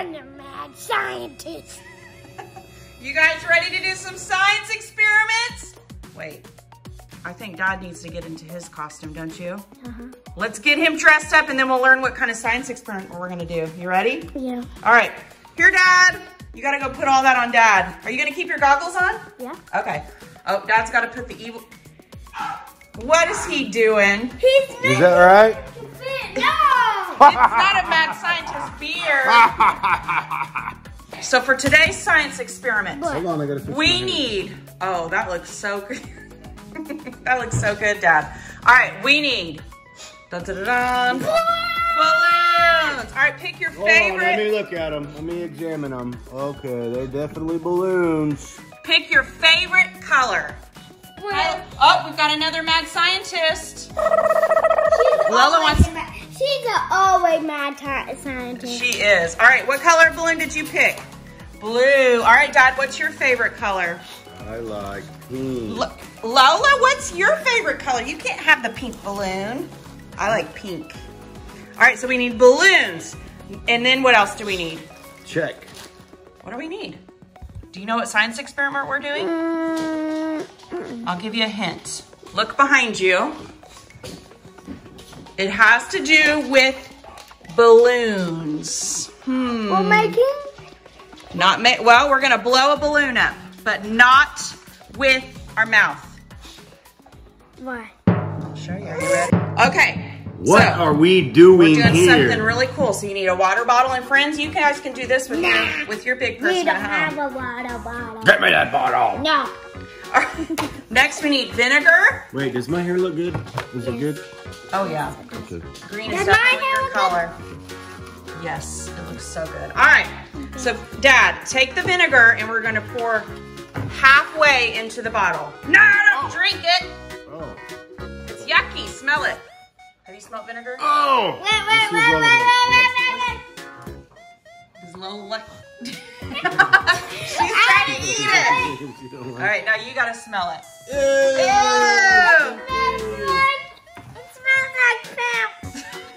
I'm the mad scientist. You guys ready to do some science experiments? Wait, I think Dad needs to get into his costume, don't you? Uh-huh. Let's get him dressed up and then we'll learn what kind of science experiment we're gonna do. You ready? Yeah. All right, here, Dad. You gotta go put all that on Dad. Are you gonna keep your goggles on? Yeah. Okay. Oh, Dad's gotta put the evil. What is he doing? He's Is that right? No! It's not a mad scientist beard. So for today's science experiment, Hold on, I gotta fix my we need, oh, that looks so good. that looks so good, Dad. All right, we need, dun, dun, dun, dun, balloons. All right, pick your Hold on, let me look at them. Let me examine them. Okay, they're definitely balloons. pick your favorite color. Well, Oh, we've got another mad scientist. she's Lola wants- She's an mad scientist. She is. All right, what color balloon did you pick? Blue. All right, Dad, what's your favorite color? I like pink. L- Lola, what's your favorite color? You can't have the pink balloon. I like pink. All right, so we need balloons. And then what else do we need? Check. What do we need? Do you know what science experiment we're doing? Mm, I'll give you a hint. Look behind you. It has to do with balloons. Hmm. We're making Not ma- well, we're gonna blow a balloon up, but not with our mouth. what? I'll show you. Are you ready? Okay. What so, are we doing, we're doing, doing here? something really cool. So you need a water bottle, and friends, you guys can do this with your with your big We person don't have a water bottle. Get me that bottle. No. Next, we need vinegar. Wait, does my hair look good? Is it good? Oh yeah, Okay. green is Does mine definitely hair your look color. Yes, it looks so good. All right, so Dad, take the vinegar, and we're gonna pour halfway into the bottle. No, don't drink it. Oh. It's yucky. Smell it. Have you smelled vinegar? Oh! Wait, wait, This is wait, lovely. wait, wait, wait, Does Lola like? She's trying to eat it. You don't like- right, now you gotta smell it. Ew. Ew. It smells like crap.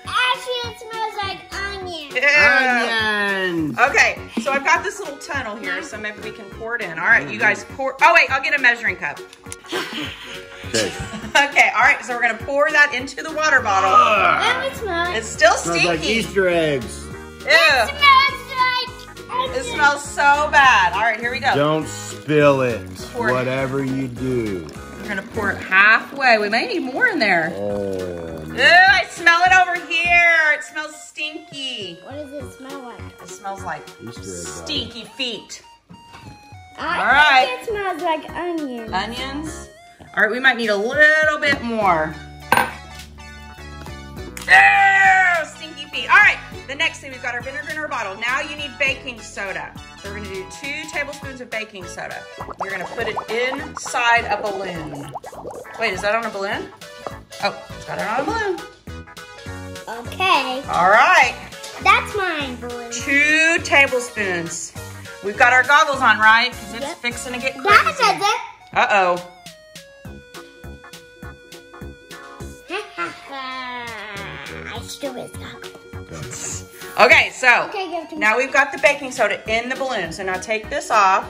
Actually, it smells like onion. Ew. Onions. Okay, so I've got this little tunnel here, so maybe we can pour it in. All right, you guys mm-hmm. pour. Oh wait, I'll get a measuring cup. Okay. Okay, all right, so we're gonna pour that into the water bottle. Let me smell. It's still Smells like. Easter eggs. Ew. It smells like onion. It smells so bad. All right, here we go. Don't spill it. Pour it. Whatever you do. We're gonna pour it halfway. We may need more in there. Oh. Ew, I smell it over here. It smells stinky. What does it smell like? It smells like Easter egg. stinky feet. I All right. think it smells like onion. Onions. All right, we might need a little bit more. Ew, stinky feet. All right, the next thing, we've got our vinegar in our bottle. Now you need baking soda. So we're gonna do two tablespoons of baking soda. You're gonna put it inside a balloon. Wait, is that on a balloon? Oh, it's got it on a balloon. Okay, All right, that's mine, boy. two tablespoons. We've got our goggles on, right? Because it's Yep. fixing to get That crazy. it. Uh-oh. Let's do it, goggles. Okay, so Okay, give it to me. now we've got the baking soda in the balloon. So now take this off,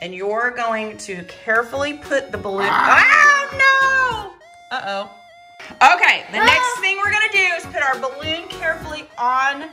and you're going to carefully put the balloon. Oh no! Uh oh. Okay, the next Ah. thing we're gonna do is put our balloon carefully on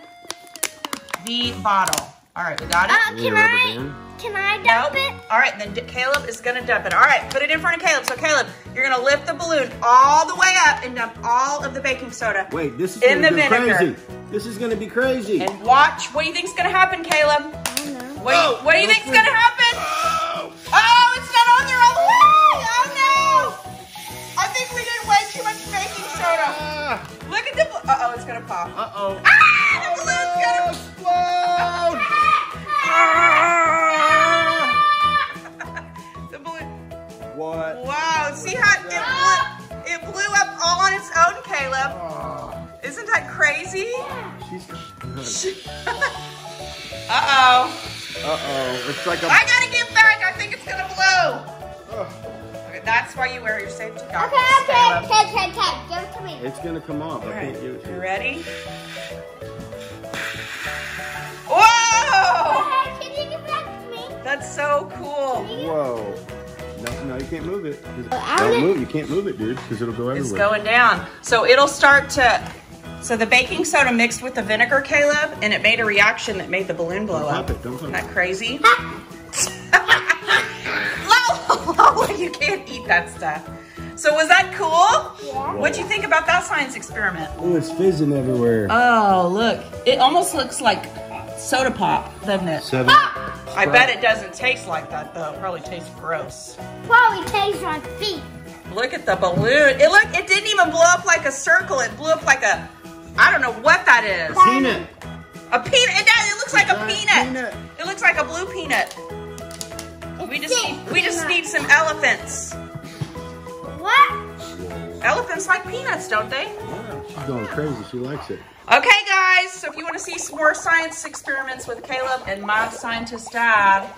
the bottle. All right, we got it. Uh, can I? in? Can I dump Nope. it? All right, then D- Caleb is gonna dump it. All right, put it in front of Caleb. So Caleb, you're gonna lift the balloon all the way up and dump all of the baking soda. Wait, this is In gonna the be vinegar. crazy. This is gonna be crazy. And watch. What do you think's gonna happen, Caleb? I don't know. What, Oh, what do you no think's freak. gonna happen? Oh! Oh, it's not on there all the way! Oh no! I think we did way too much baking soda. Ah! Look at the. Uh oh, it's gonna pop. Uh-oh. Ah, the balloon's gonna. Explode! The balloon. What? Wow! See how it blew, it blew up all on its own, Caleb. Oh, Isn't that crazy? she's... Uh oh. Uh-oh. It's like a... I gotta get back. I think it's gonna blow. Ugh. Okay, that's why you wear your safety goggles. okay, Caleb. okay, okay, okay. Give it to me. It's gonna come off. All I right, can't give it you you. ready? So cool. Whoa. No, no, you can't move it. Don't move. You can't move it, dude, because it'll go everywhere. It's going down. So it'll start to, so the baking soda mixed with the vinegar, Caleb, and it made a reaction that made the balloon blow Don't up. it, don't pop Isn't that crazy? Lola, Lola, you can't eat that stuff. So was that cool? Yeah. What'd you think about that science experiment? Oh, it's fizzing everywhere. Oh, look. It almost looks like soda pop, doesn't it? Seven. Ah! I bet it doesn't taste like that though. It probably tastes gross. Probably tastes like feet. Look at the balloon. It look it didn't even blow up like a circle. It blew up like a I don't know what that is. A peanut. A peanut. It does. It looks like a Giant peanut. peanut. It looks like a blue peanut. We just need, we just need some elephants. What? Elephants like peanuts, don't they? Yeah, she's going crazy. She likes it. Okay, guys. So if you want to see some more science experiments with Caleb and my scientist dad,